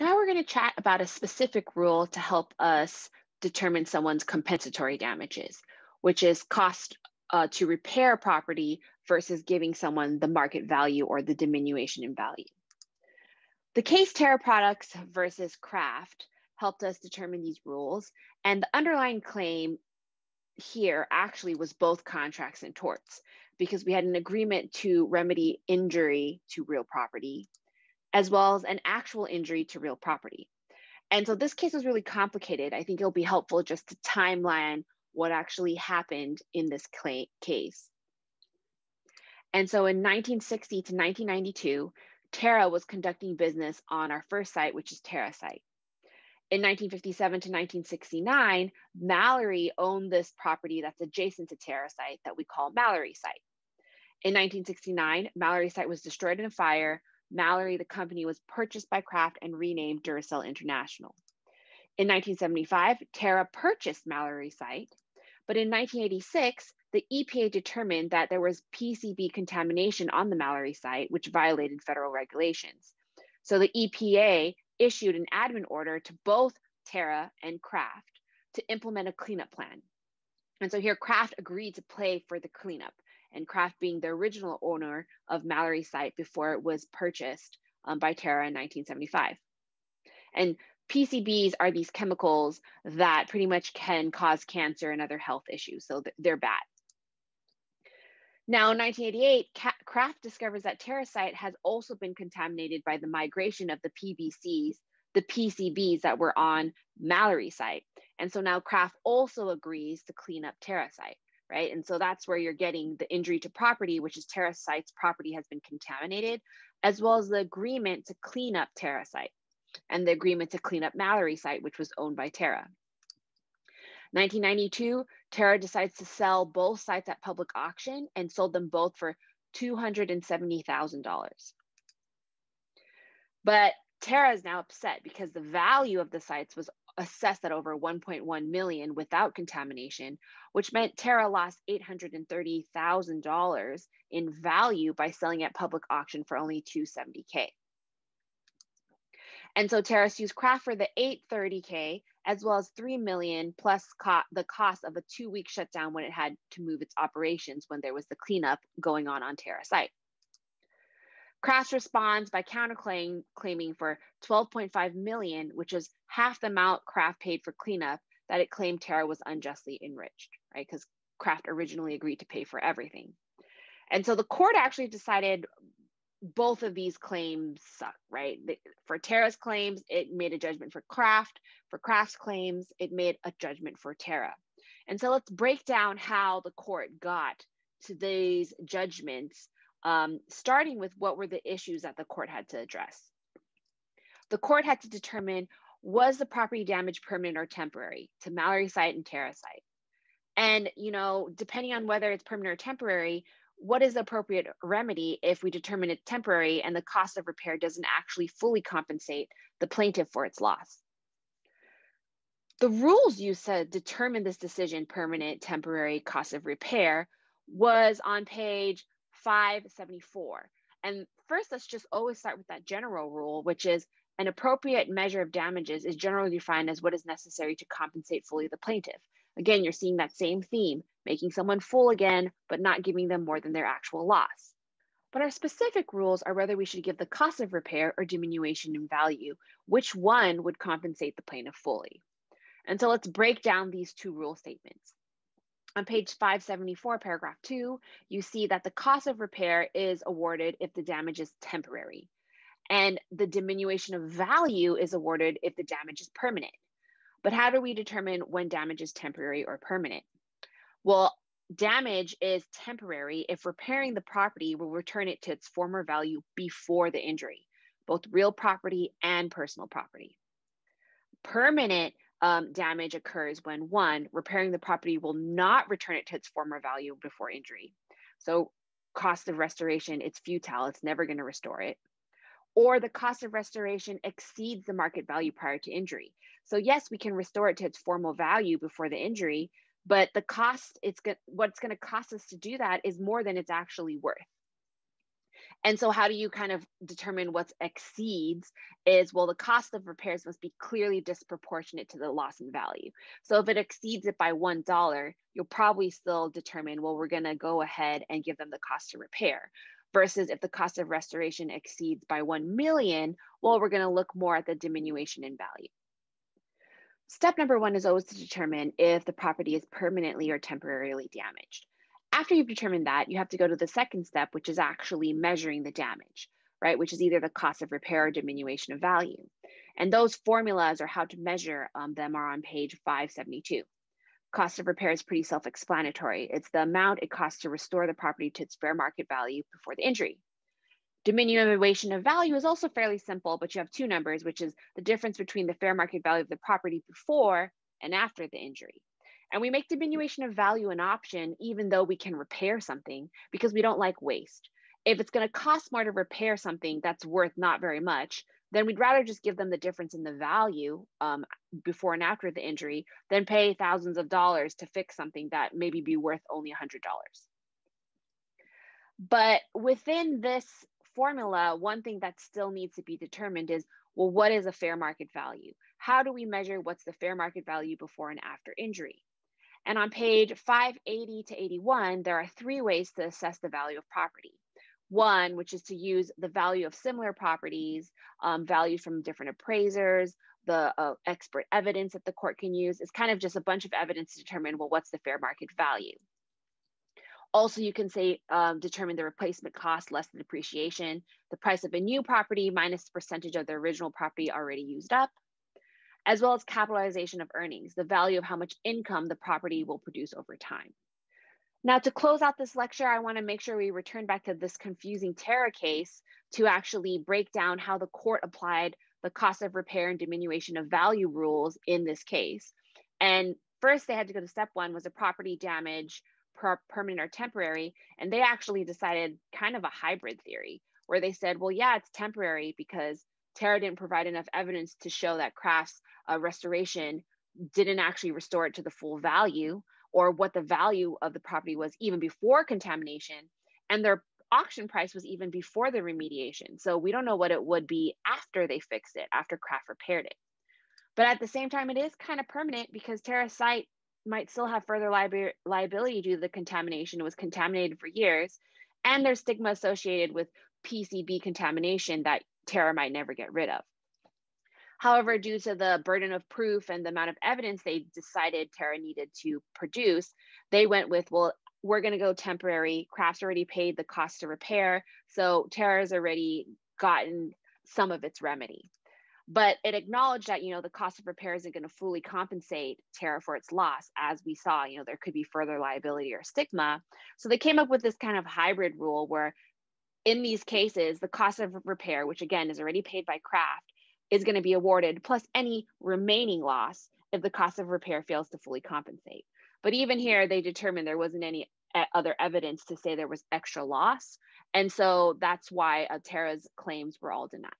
Now we're going to chat about a specific rule to help us determine someone's compensatory damages, which is cost uh, to repair property versus giving someone the market value or the diminution in value. The case Terra Products versus Kraft helped us determine these rules, and the underlying claim here actually was both contracts and torts because we had an agreement to remedy injury to real property as well as an actual injury to real property. And so this case was really complicated. I think it'll be helpful just to timeline what actually happened in this case. And so in 1960 to 1992, Terra was conducting business on our first site, which is Terra site. In 1957 to 1969, Mallory owned this property that's adjacent to Terra site that we call Mallory site. In 1969, Mallory site was destroyed in a fire. Mallory, the company, was purchased by Kraft and renamed Duracell International. In 1975, Terra purchased Mallory site, but in 1986, the EPA determined that there was PCB contamination on the Mallory site, which violated federal regulations. So the EPA issued an admin order to both Terra and Kraft to implement a cleanup plan. And so here Kraft agreed to pay for the cleanup, and Kraft being the original owner of Mallory site before it was purchased um, by Terra in 1975. And PCBs are these chemicals that pretty much can cause cancer and other health issues, so they're bad. Now, in 1988, Kraft discovers that Terra site has also been contaminated by the migration of the PBCs, the PCBs that were on Mallory site. And so now Kraft also agrees to clean up Terra site, right? And so that's where you're getting the injury to property, which is Terra site's property has been contaminated, as well as the agreement to clean up Terra site and the agreement to clean up Mallory site, which was owned by Terra. 1992, Terra decides to sell both sites at public auction and sold them both for $270,000. But Terra is now upset because the value of the sites was assessed at over 1.1 million without contamination, which meant Terra lost $830,000 in value by selling at public auction for only 270K. And so Terra sues Kraft for the 830K as well as 3 million plus co- the cost of a two week shutdown when it had to move its operations when there was the cleanup going on on Terra site. Kraft responds by counterclaiming claiming for 12.5 million, which is half the amount Kraft paid for cleanup that it claimed Terra was unjustly enriched, right? Because Kraft originally agreed to pay for everything. And so the court actually decided both of these claims suck, right? For Terra's claims, it made a judgment for Kraft. For Kraft's claims, it made a judgment for Terra. And so let's break down how the court got to these judgments, um, starting with what were the issues that the court had to address. The court had to determine was the property damage permanent or temporary to Mallory site and Terra site? And, you know, depending on whether it's permanent or temporary, what is the appropriate remedy if we determine it's temporary and the cost of repair doesn't actually fully compensate the plaintiff for its loss? The rules used to determine this decision, permanent, temporary, cost of repair, was on page 574. And first, let's just always start with that general rule, which is an appropriate measure of damages is generally defined as what is necessary to compensate fully the plaintiff. Again, you're seeing that same theme, making someone full again, but not giving them more than their actual loss. But our specific rules are whether we should give the cost of repair or diminution in value, which one would compensate the plaintiff fully. And so let's break down these two rule statements. On page 574, paragraph 2, you see that the cost of repair is awarded if the damage is temporary, and the diminution of value is awarded if the damage is permanent. But how do we determine when damage is temporary or permanent? Well, damage is temporary if repairing the property will return it to its former value before the injury, both real property and personal property. Permanent um, damage occurs when one, repairing the property will not return it to its former value before injury. So, cost of restoration, it's futile, it's never going to restore it or the cost of restoration exceeds the market value prior to injury. So yes, we can restore it to its formal value before the injury, but the cost it's what it's going to cost us to do that is more than it's actually worth. And so, how do you kind of determine what exceeds? Is well, the cost of repairs must be clearly disproportionate to the loss in value. So, if it exceeds it by $1, you'll probably still determine, well, we're going to go ahead and give them the cost to repair. Versus if the cost of restoration exceeds by 1 million, well, we're going to look more at the diminution in value. Step number one is always to determine if the property is permanently or temporarily damaged. After you've determined that, you have to go to the second step, which is actually measuring the damage, right? Which is either the cost of repair or diminution of value. And those formulas or how to measure um, them are on page 572. Cost of repair is pretty self explanatory. It's the amount it costs to restore the property to its fair market value before the injury. Diminution of value is also fairly simple, but you have two numbers, which is the difference between the fair market value of the property before and after the injury. And we make diminution of value an option, even though we can repair something, because we don't like waste. If it's going to cost more to repair something that's worth not very much, then we'd rather just give them the difference in the value um, before and after the injury than pay thousands of dollars to fix something that maybe be worth only $100. But within this formula, one thing that still needs to be determined is well, what is a fair market value? How do we measure what's the fair market value before and after injury? And on page 580 to 81, there are three ways to assess the value of property. One, which is to use the value of similar properties, um, values from different appraisers, the uh, expert evidence that the court can use is kind of just a bunch of evidence to determine, well, what's the fair market value? Also, you can say um, determine the replacement cost less the depreciation, the price of a new property minus the percentage of the original property already used up, as well as capitalization of earnings, the value of how much income the property will produce over time. Now, to close out this lecture, I want to make sure we return back to this confusing Terra case to actually break down how the court applied the cost of repair and diminution of value rules in this case. And first, they had to go to step one was a property damage per permanent or temporary. And they actually decided kind of a hybrid theory where they said, well, yeah, it's temporary because Terra didn't provide enough evidence to show that Kraft's uh, restoration didn't actually restore it to the full value or what the value of the property was even before contamination. And their auction price was even before the remediation. So we don't know what it would be after they fixed it, after Kraft repaired it. But at the same time, it is kind of permanent because Terra site might still have further li- liability due to the contamination. It was contaminated for years, and there's stigma associated with PCB contamination that Terra might never get rid of. However, due to the burden of proof and the amount of evidence they decided Terra needed to produce, they went with, well, we're going to go temporary. Kraft's already paid the cost to repair. So Terra's already gotten some of its remedy but it acknowledged that you know the cost of repair isn't going to fully compensate Terra for its loss, as we saw. You know there could be further liability or stigma. So they came up with this kind of hybrid rule where, in these cases, the cost of repair, which again is already paid by Kraft, is going to be awarded plus any remaining loss if the cost of repair fails to fully compensate. But even here, they determined there wasn't any eh, other evidence to say there was extra loss, and so that's why Terra's claims were all denied.